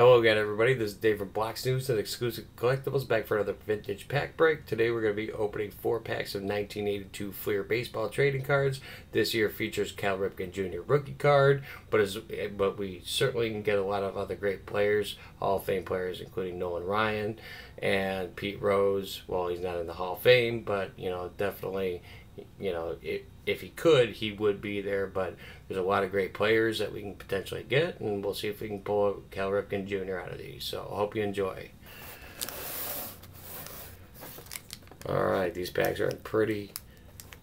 Hello again, everybody. This is Dave from Blox News and Xclusive Collectibles back for another vintage pack break. Today we're going to be opening four packs of 1982 Fleer baseball trading cards. This year features Cal Ripken Jr. rookie card, but as but we certainly can get a lot of other great players, Hall of Fame players, including Nolan Ryan and Pete Rose. Well, he's not in the Hall of Fame, but you know definitely you know, if, if he could, he would be there. But there's a lot of great players that we can potentially get, and we'll see if we can pull Cal Ripken Jr. out of these. So I hope you enjoy. All right, these packs are in pretty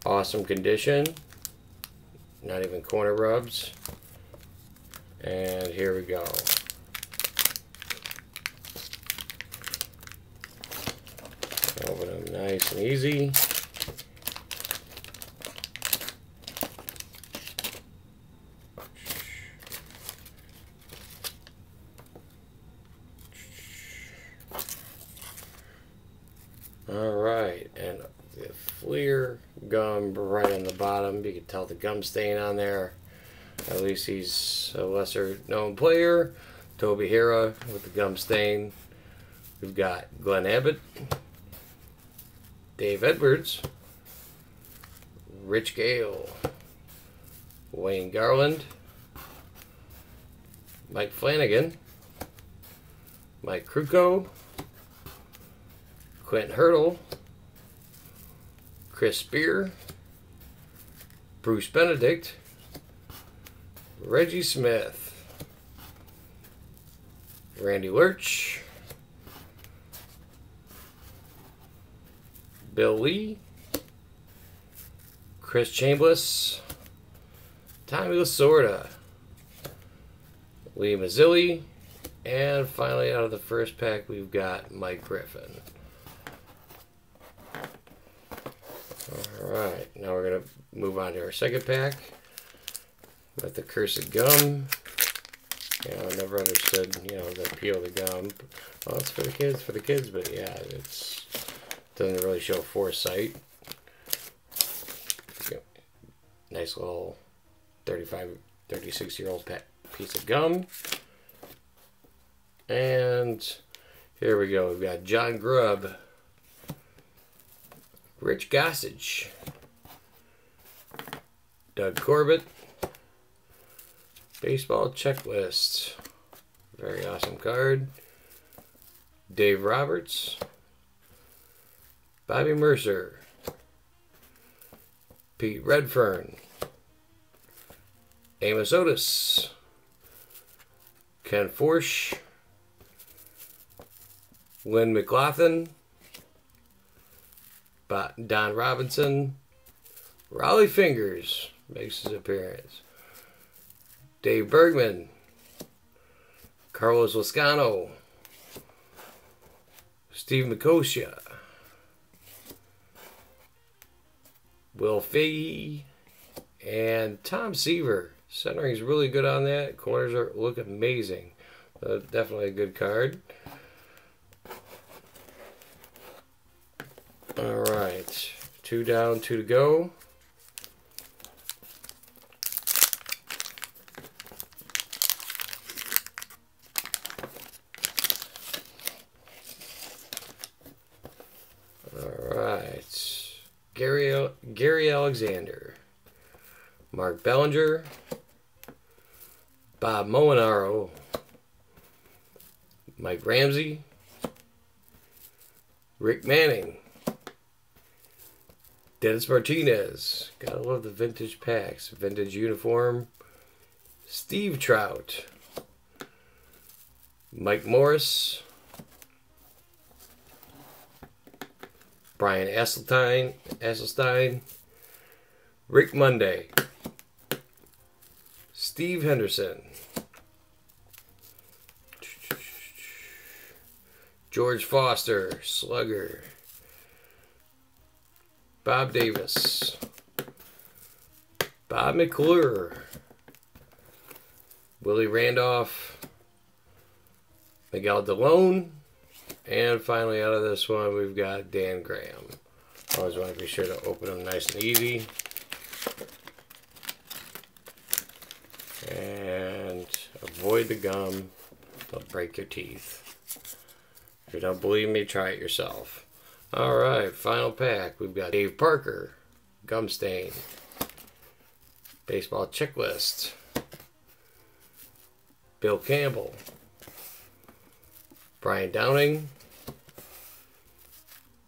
awesome condition. Not even corner rubs. And here we go. Open them nice and easy. All right, and the Fleer gum right on the bottom. You can tell the gum stain on there. At least he's a lesser known player. Toby Harrah with the gum stain. We've got Glenn Abbott, Dave Edwards, Rich Gale, Wayne Garland, Mike Flanagan, Mike Krukow, Quentin Hurdle, Chris Speier, Bruce Benedict, Reggie Smith, Randy Lerch, Bill Lee, Chris Chambliss, Tommy Lasorda, Lee Mazzilli, and finally out of the first pack we've got Mike Griffin. Alright, now we're to move on to our second pack with the Cursed Gum. Yeah, I never understood, you know, the of the gum. Well, it's for the kids, for the kids, but yeah, it's doesn't really show foresight. Nice little 35, 36 year old piece of gum. And here we go. We've got John Grubb. Rich Gossage, Doug Corbett, Baseball Checklist, very awesome card, Dave Roberts, Bobby Murcer, Pete Redfern, Amos Otis, Ken Forsch, Lynn McLaughlin, Don Robinson. Rollie Fingers makes his appearance. Dave Bergman. Carlos Lezcano. Steve Macosia. Will Fee. And Tom Seaver. Centering is really good on that. Corners are look amazing. Uh, definitely a good card. All right, two down, two to go. All right, Gary Gary Alexander, Mark Belanger, Bob Molinaro, Mike Ramsey, Rick Manning. Dennis Martinez. Gotta love the vintage packs. Vintage uniform. Steve Trout. Mike Morris. Brian Asselstine. Asselstine. Rick Monday. Steve Henderson. George Foster. Slugger. Bob Davis, Bob McClure, Willie Randolph, Miguel Dilone, and finally out of this one we've got Dan Graham. Always want to be sure to open them nice and easy. And avoid the gum They'll break your teeth. If you don't believe me, try it yourself. Alright, final pack. We've got Dave Parker, Gum Stain, Baseball Checklist, Bill Campbell, Brian Downing,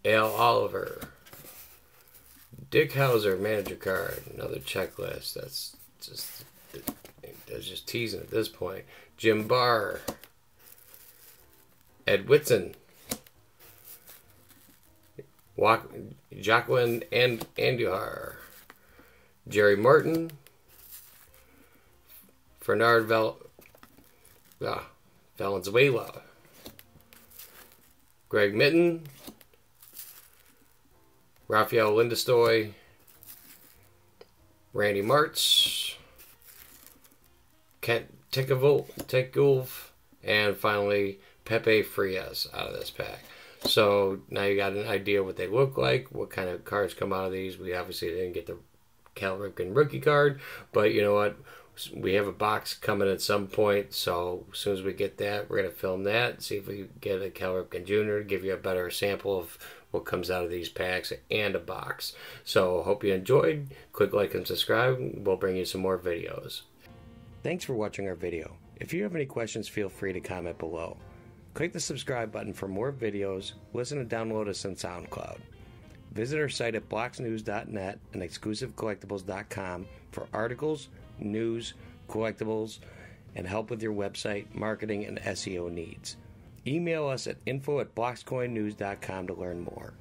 Al Oliver, Dick Howser manager card, another checklist. That's just that's just teasing at this point. Jim Barr, Ed Whitson, Joaquin and Andujar, Jerry Martin, Fernand Val, ah, Valenzuela, Greg Minton, Rafael Landestoy, Randy Martz, Kent Tekulve, and finally Pepe Frias out of this pack. So now you got an idea what they look like, what kind of cards come out of these. We obviously didn't get the Cal Ripken rookie card, but you know what? We have a box coming at some point, so as soon as we get that, we're gonna film that, see if we get a Cal Ripken Jr. give you a better sample of what comes out of these packs and a box. So hope you enjoyed. Click like and subscribe. We'll bring you some more videos. Thanks for watching our video. If you have any questions, feel free to comment below. Click the subscribe button for more videos, listen and download us on SoundCloud. Visit our site at bloxnews.net and xclusivecollectibles.com for articles, news, collectibles, and help with your website, marketing, and SEO needs. Email us at info at blockscoinnews.com to learn more.